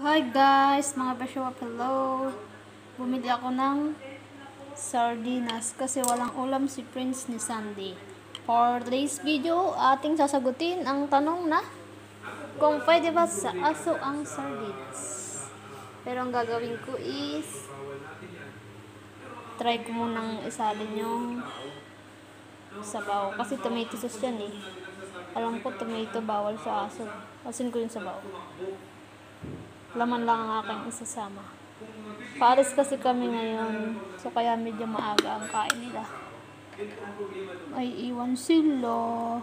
Hi guys, mga Bashua, hello. Bumili ako ng sardinas kasi walang ulam si Prince ni Sandy. For today's video, ating sasagutin ang tanong na kung pwede ba sa aso ang sardinas. Pero ang gagawin ko is try ko munang isalin yung sabaw. Kasi tomato sauce yan eh. Alam ko tomato bawal sa aso. Asin ko yung sabaw. Laman lang ang aking isasama. Paalis kasi kami ngayon. So kaya medyo maaga ang kain nila. Ay iwan sila.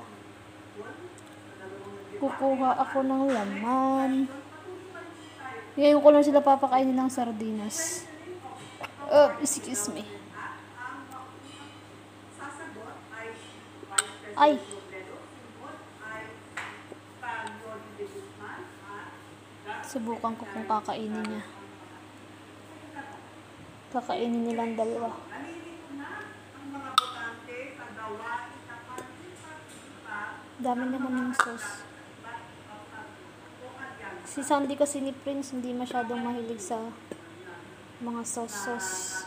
Kukuha ako ng laman. Ngayon ko lang sila papakainin ng sardinas. Oh, excuse me. Ay. Subukan ko kung kakainin niya. Kakainin nilang dalawa. Dami naman ng sauce. Si Sandy kasi ni Prince hindi masyadong mahilig sa mga sauce-sauce.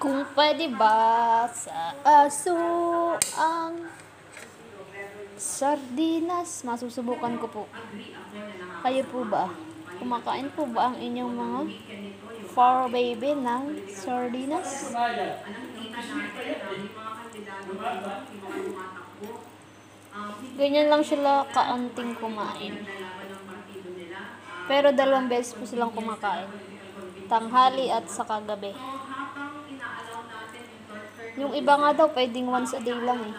Kung pwede ba sa aso ang sardinas, masusubukan ko po. Kayo po ba? Kumakain po ba ang inyong mga for baby ng sardinas? Ganyan lang sila kaanting kumain. Pero dalawang beses po silang kumakain. Tanghali at sa kagabi. Yung iba nga daw pwedeng once a day lang eh.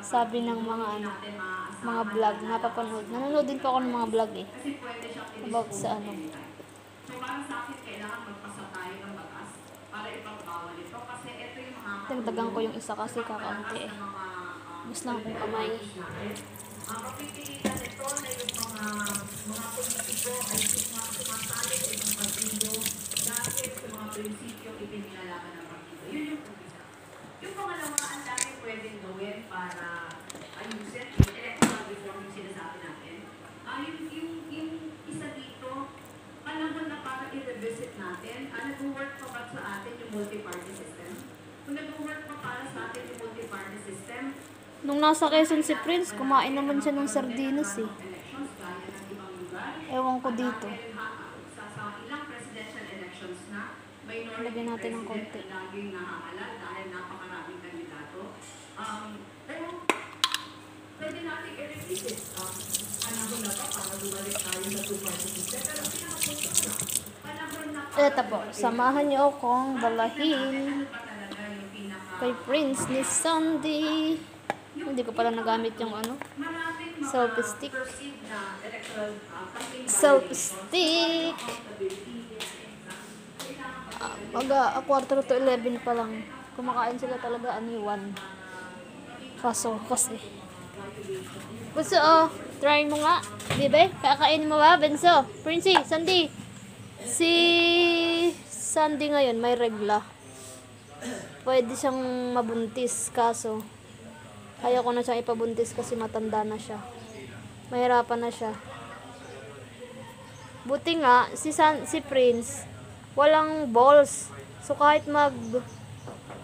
Sabi ng mga ano, mga vlog, napapanood. Nanonood din po ako ng mga vlog eh. About sa ano. Dagdagan ko yung isa kasi kakaunti eh. Mas lang kung kamay. Ang kapipilitan nito na yung mga mga politiko ay sumasali sa isang partido dahil sa mga prinsipyo ipinilalaman ng partido. Yun yung umpisa. Yung pangalawa, ang dami pwedeng gawin para ayusin yung electoral reform yung sinasabi natin. Ah, yung, yung, yung isa dito, panahon na para i-revisit natin, ah, nag-work pa ba sa atin yung multi-party system? Kung nag-work pa para sa atin yung multi-party system, Nung nasa Quezon si Prince, kumain naman siya ng sardinas eh. Ewan ko dito. Lagyan natin ng konti. pwede natin i-revisit. Um, panahon na pa para bumalik tayo sa two-party system. Pero panahon na Eto po, samahan niyo akong pinaka kay Prince ni Sandy. Hindi ko pala nagamit yung ano, selfie stick. Selfie stick. Ah, Maga, quarter to 11 pa lang. Kumakain sila talaga ano one. Kaso, kasi. Bunso, oh, try mo nga. Di ba? Kakainin mo ba, Benso? Princey, Sandy. Si Sandy ngayon may regla. Pwede siyang mabuntis, kaso ayaw ko na siyang ipabuntis kasi matanda na siya. Mahirapan na siya. Buti nga, si, San, si Prince, walang balls. So kahit mag,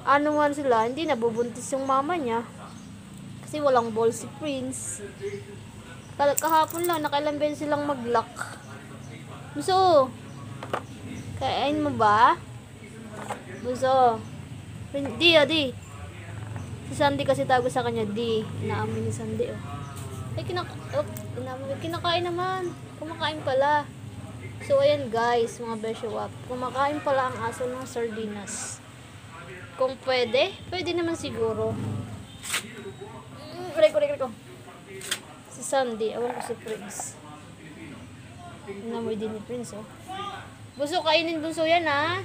ano man sila, hindi nabubuntis yung mama niya. Kasi walang balls si Prince. Kahapon lang, nakailan silang mag-lock. Buso, kain mo ba? Buso, di, oh, di. Si Sandy kasi tago sa kanya, di. Inaamin ni Sandy, oh. Ay, kinaka oh, inaamin, kinakain naman. Kumakain pala. So, ayan guys, mga Beshawap. Kumakain pala ang aso ng sardinas. Kung pwede, pwede naman siguro. Mm, Aray ko, aray ko, aray ko. Si Sandy, awan ko si Prince. Inamoy din ni Prince, oh. Buso, kainin buso yan, ha?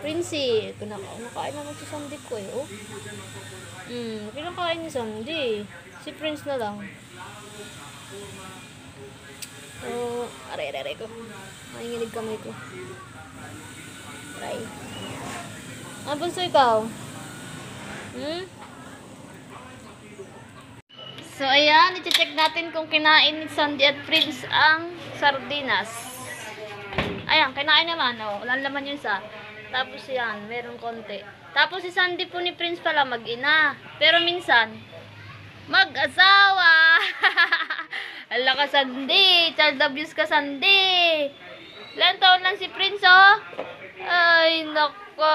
Princey, ito na Nakain naman si Sandy ko, eh, oh. Hmm, kinakain ni Sandy. Si Prince na lang. So, aray ko. Nanginginig kamay ko. Aray. Ah, bunso ikaw. Hmm? So, ayan, iti-check natin kung kinain ni Sandy at Prince ang sardinas. Ayan, kinain naman, oh. Wala laman yun sa. Tapos yan, meron konti. Tapos si Sandy po ni Prince pala mag-ina. Pero minsan, mag-asawa. Ala ka, Sandy. Child abuse ka, Sandy. Ilan lang si Prince, oh? Ay, nako.